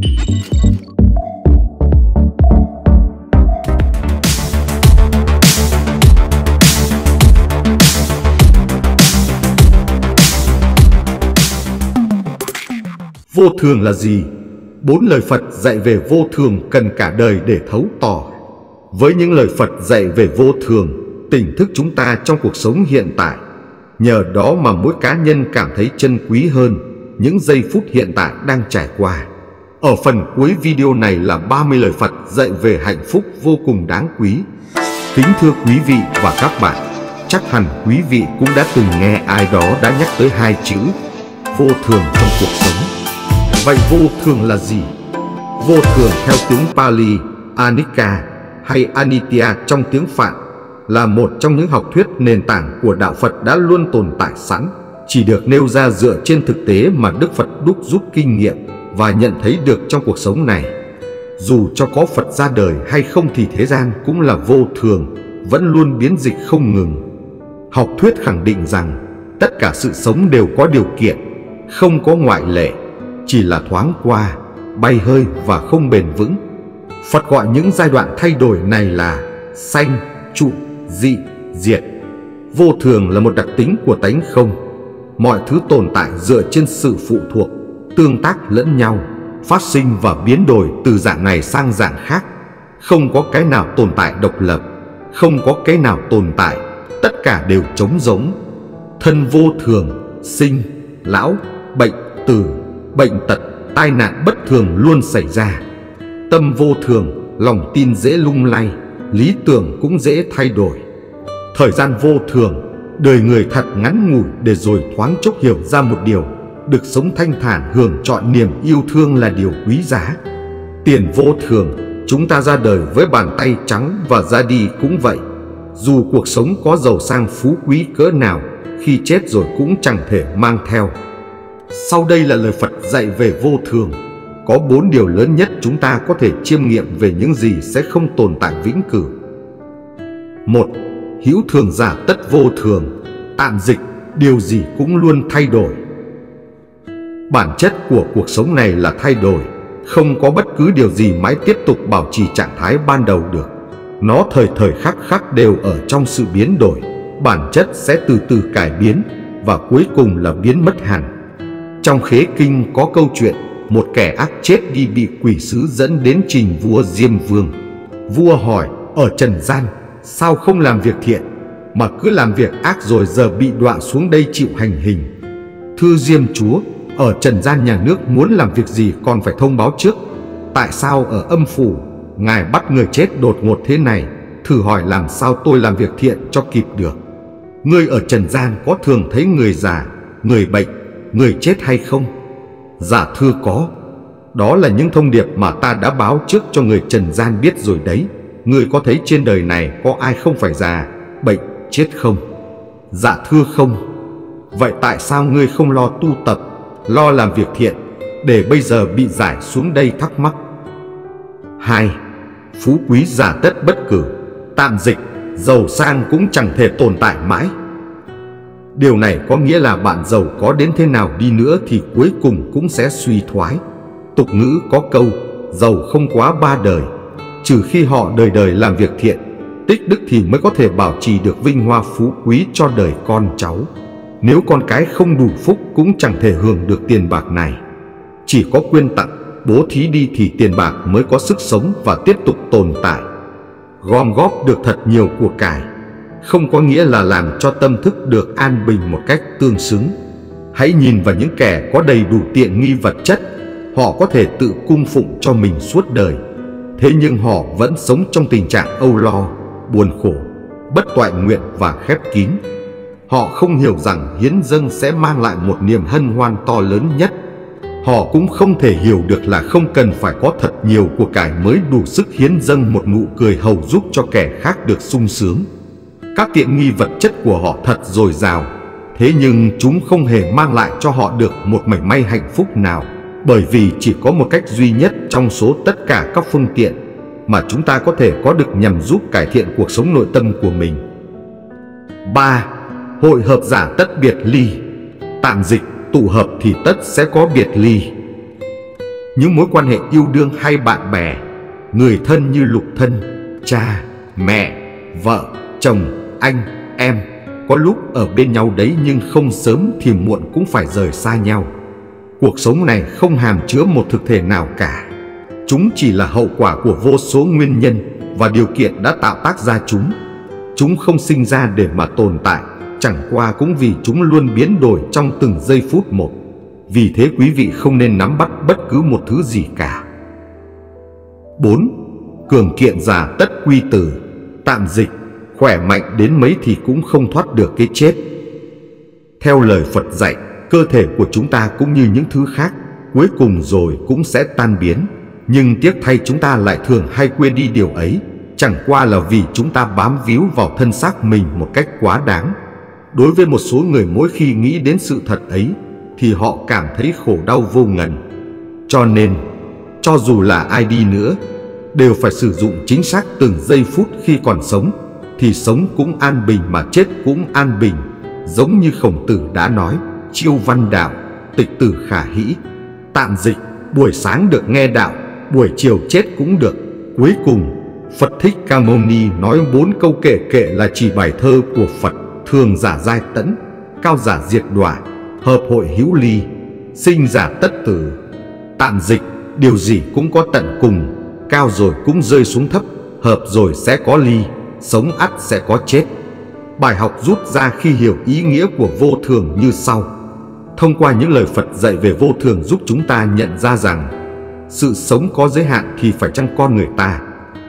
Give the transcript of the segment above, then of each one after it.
Vô thường là gì? Bốn lời Phật dạy về vô thường cần cả đời để thấu tỏ. Với những lời Phật dạy về vô thường, tỉnh thức chúng ta trong cuộc sống hiện tại. Nhờ đó mà mỗi cá nhân cảm thấy chân quý hơn những giây phút hiện tại đang trải qua. Ở phần cuối video này là 30 lời Phật dạy về hạnh phúc vô cùng đáng quý. Kính thưa quý vị và các bạn, chắc hẳn quý vị cũng đã từng nghe ai đó đã nhắc tới hai chữ vô thường trong cuộc sống. Vậy vô thường là gì? Vô thường theo tiếng Pali, Anicca hay Anitya trong tiếng Phạn là một trong những học thuyết nền tảng của đạo Phật đã luôn tồn tại sẵn, chỉ được nêu ra dựa trên thực tế mà Đức Phật đúc rút kinh nghiệm và nhận thấy được trong cuộc sống này. Dù cho có Phật ra đời hay không thì thế gian cũng là vô thường, vẫn luôn biến dịch không ngừng. Học thuyết khẳng định rằng tất cả sự sống đều có điều kiện, không có ngoại lệ, chỉ là thoáng qua, bay hơi và không bền vững. Phật gọi những giai đoạn thay đổi này là sanh, trụ, dị, diệt. Vô thường là một đặc tính của tánh không. Mọi thứ tồn tại dựa trên sự phụ thuộc, tương tác lẫn nhau, phát sinh và biến đổi từ dạng này sang dạng khác. Không có cái nào tồn tại độc lập, không có cái nào tồn tại, tất cả đều trống rỗng. Thân vô thường, sinh, lão, bệnh, tử, bệnh tật, tai nạn bất thường luôn xảy ra. Tâm vô thường, lòng tin dễ lung lay, lý tưởng cũng dễ thay đổi. Thời gian vô thường, đời người thật ngắn ngủi để rồi thoáng chốc hiểu ra một điều, được sống thanh thản hưởng trọn niềm yêu thương là điều quý giá. Tiền vô thường, chúng ta ra đời với bàn tay trắng và ra đi cũng vậy. Dù cuộc sống có giàu sang phú quý cỡ nào, khi chết rồi cũng chẳng thể mang theo. Sau đây là lời Phật dạy về vô thường. Có bốn điều lớn nhất chúng ta có thể chiêm nghiệm về những gì sẽ không tồn tại vĩnh cửu. Một, hữu thường giả tất vô thường, tạm dịch, điều gì cũng luôn thay đổi. Bản chất của cuộc sống này là thay đổi, không có bất cứ điều gì mãi tiếp tục bảo trì trạng thái ban đầu được. Nó thời thời khắc khắc đều ở trong sự biến đổi, bản chất sẽ từ từ cải biến và cuối cùng là biến mất hẳn. Trong khế kinh có câu chuyện một kẻ ác chết đi bị quỷ sứ dẫn đến trình vua Diêm Vương. Vua hỏi ở trần gian sao không làm việc thiện mà cứ làm việc ác rồi giờ bị đọa xuống đây chịu hành hình. Thưa Diêm Chúa, ở trần gian nhà nước muốn làm việc gì còn phải thông báo trước. Tại sao ở âm phủ ngài bắt người chết đột ngột thế này? Thử hỏi làm sao tôi làm việc thiện cho kịp được. Ngươi ở trần gian có thường thấy người già, người bệnh người chết hay không? Dạ thưa có. Đó là những thông điệp mà ta đã báo trước cho người trần gian biết rồi đấy. Ngươi có thấy trên đời này có ai không phải già, bệnh, chết không? Dạ thưa không. Vậy tại sao ngươi không lo tu tập, lo làm việc thiện, để bây giờ bị giải xuống đây thắc mắc? Hai, phú quý giả tất bất cử, tạm dịch, giàu sang cũng chẳng thể tồn tại mãi. Điều này có nghĩa là bạn giàu có đến thế nào đi nữa thì cuối cùng cũng sẽ suy thoái. Tục ngữ có câu, giàu không quá ba đời, trừ khi họ đời đời làm việc thiện, tích đức thì mới có thể bảo trì được vinh hoa phú quý cho đời con cháu. Nếu con cái không đủ phúc cũng chẳng thể hưởng được tiền bạc này. Chỉ có quyên tặng, bố thí đi thì tiền bạc mới có sức sống và tiếp tục tồn tại. Gom góp được thật nhiều của cải không có nghĩa là làm cho tâm thức được an bình một cách tương xứng. Hãy nhìn vào những kẻ có đầy đủ tiện nghi vật chất, họ có thể tự cung phụng cho mình suốt đời. Thế nhưng họ vẫn sống trong tình trạng âu lo, buồn khổ, bất toại nguyện và khép kín. Họ không hiểu rằng hiến dâng sẽ mang lại một niềm hân hoan to lớn nhất. Họ cũng không thể hiểu được là không cần phải có thật nhiều của cải mới đủ sức hiến dâng một nụ cười hầu giúp cho kẻ khác được sung sướng. Các tiện nghi vật chất của họ thật dồi dào, thế nhưng chúng không hề mang lại cho họ được một mảy may hạnh phúc nào, bởi vì chỉ có một cách duy nhất trong số tất cả các phương tiện mà chúng ta có thể có được nhằm giúp cải thiện cuộc sống nội tâm của mình. 3. Hội hợp giả tất biệt ly Tạm dịch, tụ hợp thì tất sẽ có biệt ly những mối quan hệ yêu đương hay bạn bè, người thân như lục thân, cha, mẹ, vợ, chồng, anh, em, có lúc ở bên nhau đấy nhưng không sớm thì muộn cũng phải rời xa nhau. Cuộc sống này không hàm chứa một thực thể nào cả. Chúng chỉ là hậu quả của vô số nguyên nhân và điều kiện đã tạo tác ra chúng. Chúng không sinh ra để mà tồn tại, chẳng qua cũng vì chúng luôn biến đổi trong từng giây phút một. Vì thế quý vị không nên nắm bắt bất cứ một thứ gì cả. 4. Cường kiện giả tất quy tử, tạm dịch, khỏe mạnh đến mấy thì cũng không thoát được cái chết. Theo lời Phật dạy, cơ thể của chúng ta cũng như những thứ khác, cuối cùng rồi cũng sẽ tan biến. Nhưng tiếc thay chúng ta lại thường hay quên đi điều ấy, chẳng qua là vì chúng ta bám víu vào thân xác mình một cách quá đáng. Đối với một số người mỗi khi nghĩ đến sự thật ấy, thì họ cảm thấy khổ đau vô ngần. Cho nên, cho dù là ai đi nữa, đều phải sử dụng chính xác từng giây phút khi còn sống, thì sống cũng an bình mà chết cũng an bình, giống như khổng tử đã nói, chiêu văn đạo, tịch tử khả hĩ, tạm dịch, buổi sáng được nghe đạo, buổi chiều chết cũng được. Cuối cùng, Phật Thích Ca Mâu Ni nói bốn câu kệ kệ là chỉ bài thơ của Phật, thường giả giai tẫn, cao giả diệt đọa, hợp hội hữu ly, sinh giả tất tử. Tạm dịch, điều gì cũng có tận cùng, cao rồi cũng rơi xuống thấp, hợp rồi sẽ có ly, sống ắt sẽ có chết. Bài học rút ra khi hiểu ý nghĩa của vô thường như sau. Thông qua những lời Phật dạy về vô thường giúp chúng ta nhận ra rằng sự sống có giới hạn thì phải chăng con người ta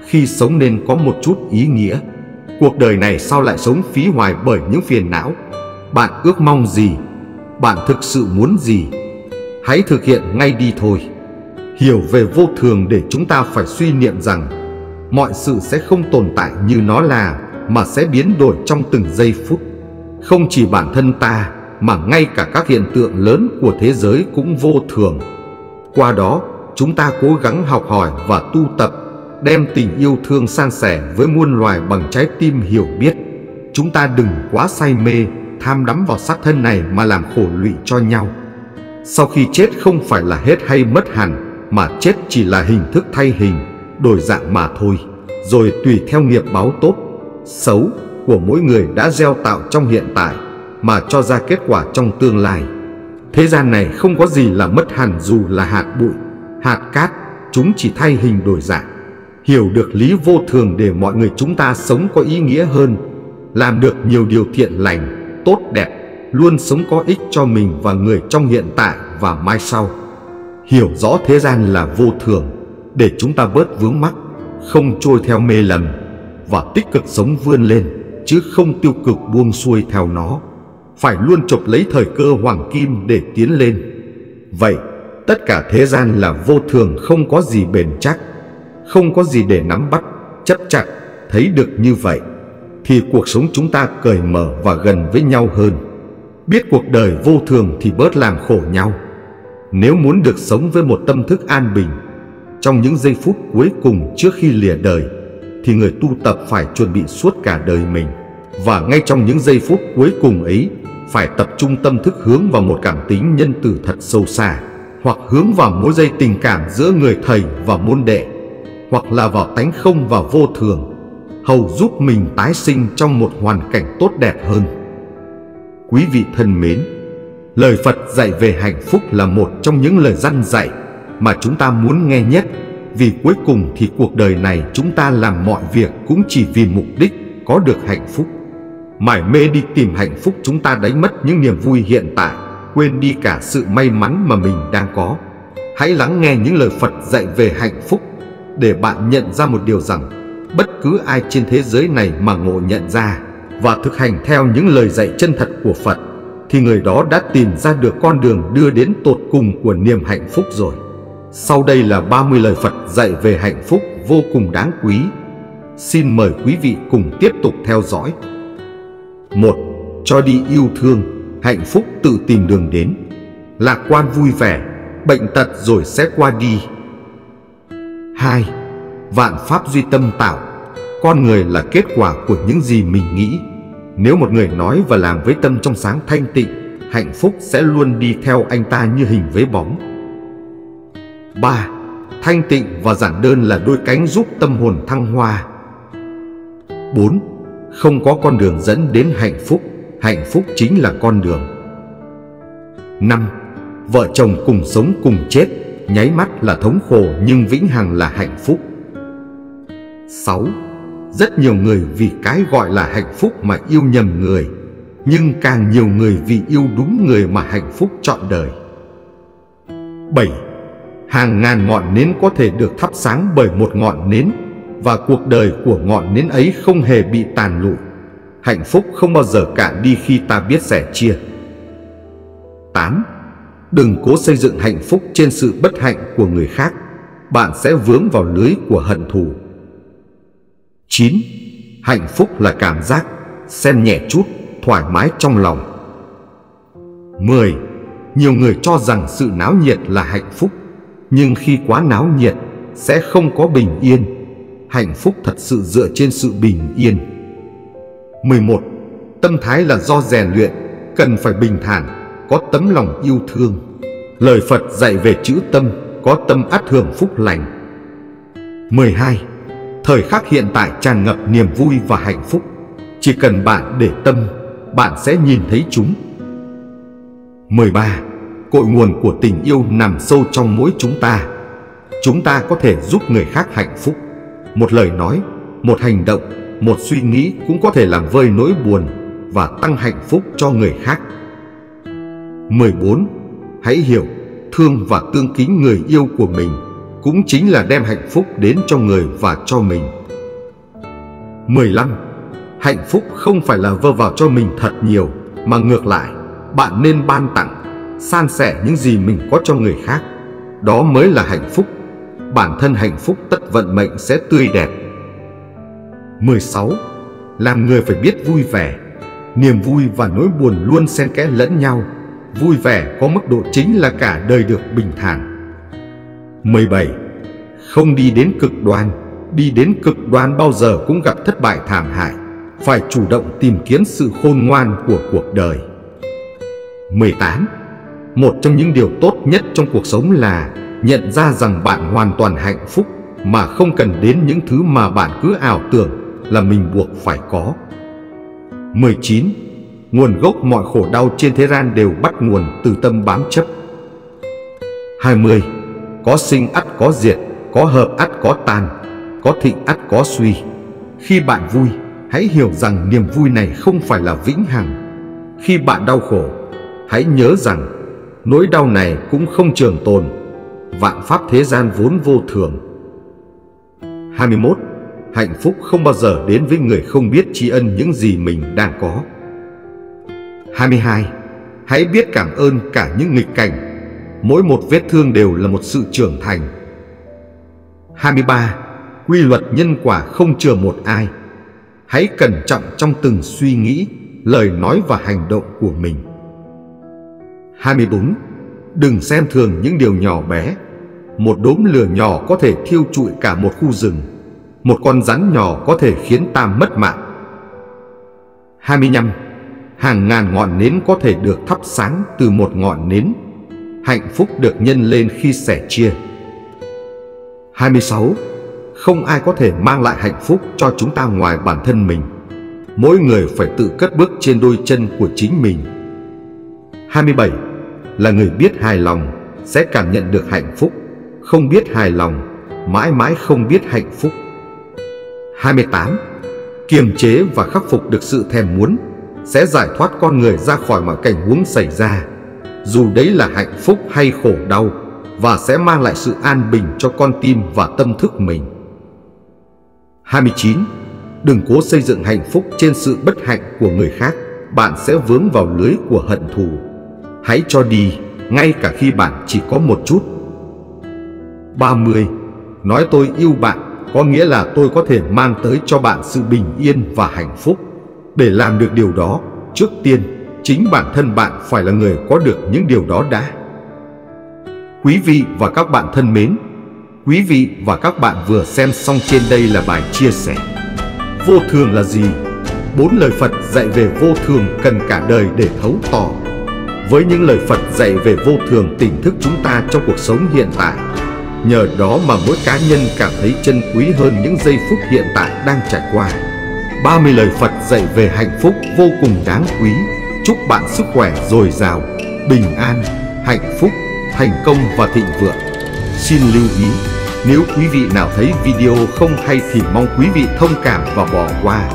khi sống nên có một chút ý nghĩa. Cuộc đời này sao lại sống phí hoài bởi những phiền não? Bạn ước mong gì? Bạn thực sự muốn gì? Hãy thực hiện ngay đi thôi. Hiểu về vô thường để chúng ta phải suy niệm rằng mọi sự sẽ không tồn tại như nó là, mà sẽ biến đổi trong từng giây phút. Không chỉ bản thân ta, mà ngay cả các hiện tượng lớn của thế giới cũng vô thường. Qua đó, chúng ta cố gắng học hỏi và tu tập đem tình yêu thương san sẻ với muôn loài bằng trái tim hiểu biết chúng ta đừng quá say mê tham đắm vào xác thân này mà làm khổ lụy cho nhau. Sau khi chết không phải là hết hay mất hẳn, mà chết chỉ là hình thức thay hình, đổi dạng mà thôi. Rồi tùy theo nghiệp báo tốt, xấu của mỗi người đã gieo tạo trong hiện tại mà cho ra kết quả trong tương lai. Thế gian này không có gì là mất hẳn dù là hạt bụi, hạt cát, chúng chỉ thay hình đổi dạng. Hiểu được lý vô thường để mọi người chúng ta sống có ý nghĩa hơn, làm được nhiều điều thiện lành, tốt đẹp, luôn sống có ích cho mình và người trong hiện tại và mai sau. Hiểu rõ thế gian là vô thường để chúng ta bớt vướng mắc, không trôi theo mê lầm và tích cực sống vươn lên chứ không tiêu cực buông xuôi theo nó. Phải luôn chụp lấy thời cơ hoàng kim để tiến lên. Vậy, tất cả thế gian là vô thường không có gì bền chắc, không có gì để nắm bắt, chấp chặt, thấy được như vậy thì cuộc sống chúng ta cởi mở và gần với nhau hơn. Biết cuộc đời vô thường thì bớt làm khổ nhau. Nếu muốn được sống với một tâm thức an bình, trong những giây phút cuối cùng trước khi lìa đời, thì người tu tập phải chuẩn bị suốt cả đời mình. Và ngay trong những giây phút cuối cùng ấy, phải tập trung tâm thức hướng vào một cảm tính nhân từ thật sâu xa, hoặc hướng vào mối dây tình cảm giữa người thầy và môn đệ, hoặc là vào tánh không và vô thường, hầu giúp mình tái sinh trong một hoàn cảnh tốt đẹp hơn. Quý vị thân mến, lời Phật dạy về hạnh phúc là một trong những lời răn dạy mà chúng ta muốn nghe nhất vì cuối cùng thì cuộc đời này chúng ta làm mọi việc cũng chỉ vì mục đích có được hạnh phúc. Mải mê đi tìm hạnh phúc chúng ta đánh mất những niềm vui hiện tại, quên đi cả sự may mắn mà mình đang có. Hãy lắng nghe những lời Phật dạy về hạnh phúc để bạn nhận ra một điều rằng bất cứ ai trên thế giới này mà ngộ nhận ra và thực hành theo những lời dạy chân thật của Phật thì người đó đã tìm ra được con đường đưa đến tột cùng của niềm hạnh phúc rồi. Sau đây là 30 lời Phật dạy về hạnh phúc vô cùng đáng quý. Xin mời quý vị cùng tiếp tục theo dõi. 1. Cho đi yêu thương, hạnh phúc tự tìm đường đến. Lạc quan vui vẻ, bệnh tật rồi sẽ qua đi. 2 vạn pháp duy tâm tạo con người là kết quả của những gì mình nghĩ nếu một người nói và làm với tâm trong sáng thanh tịnh, hạnh phúc sẽ luôn đi theo anh ta như hình với bóng 3. Thanh tịnh và giản đơn là đôi cánh giúp tâm hồn thăng hoa 4. Không có con đường dẫn đến hạnh phúc Hạnh phúc chính là con đường 5. Vợ chồng cùng sống cùng chết Nháy mắt là thống khổ nhưng vĩnh hằng là hạnh phúc 6. Rất nhiều người vì cái gọi là hạnh phúc mà yêu nhầm người, Nhưng càng nhiều người vì yêu đúng người mà hạnh phúc trọn đời 7. Hàng ngàn ngọn nến có thể được thắp sáng bởi một ngọn nến, Và cuộc đời của ngọn nến ấy không hề bị tàn lụi Hạnh phúc không bao giờ cạn đi khi ta biết sẻ chia 8. Đừng cố xây dựng hạnh phúc trên sự bất hạnh của người khác. Bạn sẽ vướng vào lưới của hận thù. 9. Hạnh phúc là cảm giác. Xen nhẹ chút, thoải mái trong lòng. 10. Nhiều người cho rằng sự náo nhiệt là hạnh phúc Nhưng khi quá náo nhiệt Sẽ không có bình yên. Hạnh phúc thật sự dựa trên sự bình yên. 11. Tâm thái là do rèn luyện Cần phải bình thản. Có tấm lòng yêu thương. Lời Phật dạy về chữ tâm Có tâm át hưởng phúc lành. 12. Thời khắc hiện tại tràn ngập niềm vui và hạnh phúc. Chỉ cần bạn để tâm Bạn sẽ nhìn thấy chúng. 13. Cội nguồn của tình yêu nằm sâu trong mỗi chúng ta. Chúng ta có thể giúp người khác hạnh phúc. Một lời nói, một hành động, một suy nghĩ cũng có thể làm vơi nỗi buồn Và tăng hạnh phúc cho người khác. 14. Hãy hiểu, thương và tương kính người yêu của mình cũng chính là đem hạnh phúc đến cho người và cho mình. 15. Hạnh phúc không phải là vơ vào cho mình thật nhiều, mà ngược lại, bạn nên ban tặng, san sẻ những gì mình có cho người khác. Đó mới là hạnh phúc. Bản thân hạnh phúc tất vận mệnh sẽ tươi đẹp. 16. Làm người phải biết vui vẻ. Niềm vui và nỗi buồn luôn xen kẽ lẫn nhau. Vui vẻ có mức độ chính là cả đời được bình thản 17. Không đi đến cực đoan Đi đến cực đoan bao giờ cũng gặp thất bại thảm hại Phải chủ động tìm kiếm sự khôn ngoan của cuộc đời 18. Một trong những điều tốt nhất trong cuộc sống là Nhận ra rằng bạn hoàn toàn hạnh phúc Mà không cần đến những thứ mà bạn cứ ảo tưởng là mình buộc phải có 19. Nguồn gốc mọi khổ đau trên thế gian đều bắt nguồn từ tâm bám chấp 20 có sinh ắt có diệt, có hợp ắt có tàn có thịnh ắt có suy. Khi bạn vui, hãy hiểu rằng niềm vui này không phải là vĩnh hằng. Khi bạn đau khổ, hãy nhớ rằng nỗi đau này cũng không trường tồn. Vạn pháp thế gian vốn vô thường. 21. Hạnh phúc không bao giờ đến với người không biết tri ân những gì mình đang có. 22. Hãy biết cảm ơn cả những nghịch cảnh mỗi một vết thương đều là một sự trưởng thành. 23. Quy luật nhân quả không chừa một ai. Hãy cẩn trọng trong từng suy nghĩ, lời nói và hành động của mình. 24. Đừng xem thường những điều nhỏ bé. Một đốm lửa nhỏ có thể thiêu trụi cả một khu rừng. Một con rắn nhỏ có thể khiến ta mất mạng. 25. Hàng ngàn ngọn nến có thể được thắp sáng từ một ngọn nến hạnh phúc được nhân lên khi sẻ chia. 26. Không ai có thể mang lại hạnh phúc cho chúng ta ngoài bản thân mình. Mỗi người phải tự cất bước trên đôi chân của chính mình. 27. Là người biết hài lòng sẽ cảm nhận được hạnh phúc, không biết hài lòng, mãi mãi không biết hạnh phúc. 28. Kiềm chế và khắc phục được sự thèm muốn sẽ giải thoát con người ra khỏi mọi cảnh huống xảy ra dù đấy là hạnh phúc hay khổ đau và sẽ mang lại sự an bình cho con tim và tâm thức mình. 29. Đừng cố xây dựng hạnh phúc trên sự bất hạnh của người khác, bạn sẽ vướng vào lưới của hận thù. Hãy cho đi, ngay cả khi bạn chỉ có một chút. 30. Nói tôi yêu bạn có nghĩa là tôi có thể mang tới cho bạn sự bình yên và hạnh phúc. Để làm được điều đó, trước tiên chính bản thân bạn phải là người có được những điều đó đã. Quý vị và các bạn thân mến, quý vị và các bạn vừa xem xong trên đây là bài chia sẻ. Vô thường là gì? Bốn lời Phật dạy về vô thường cần cả đời để thấu tỏ. Với những lời Phật dạy về vô thường tỉnh thức chúng ta trong cuộc sống hiện tại, Nhờ đó mà mỗi cá nhân cảm thấy chân quý hơn những giây phút hiện tại đang trải qua 30 lời Phật dạy về hạnh phúc vô cùng đáng quý Chúc bạn sức khỏe dồi dào, bình an, hạnh phúc, thành công và thịnh vượng Xin lưu ý, nếu quý vị nào thấy video không hay thì mong quý vị thông cảm và bỏ qua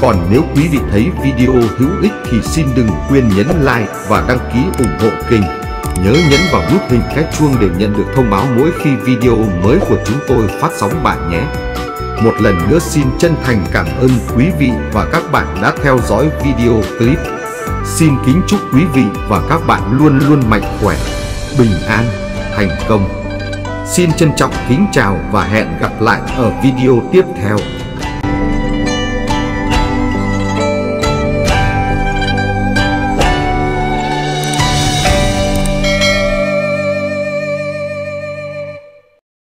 còn nếu quý vị thấy video hữu ích thì xin đừng quên nhấn like và đăng ký ủng hộ kênh. Nhớ nhấn vào nút hình cái chuông để nhận được thông báo mỗi khi video mới của chúng tôi phát sóng bạn nhé. Một lần nữa xin chân thành cảm ơn quý vị và các bạn đã theo dõi video clip. Xin kính chúc quý vị và các bạn luôn luôn mạnh khỏe, bình an, thành công. Xin trân trọng kính chào và hẹn gặp lại ở video tiếp theo.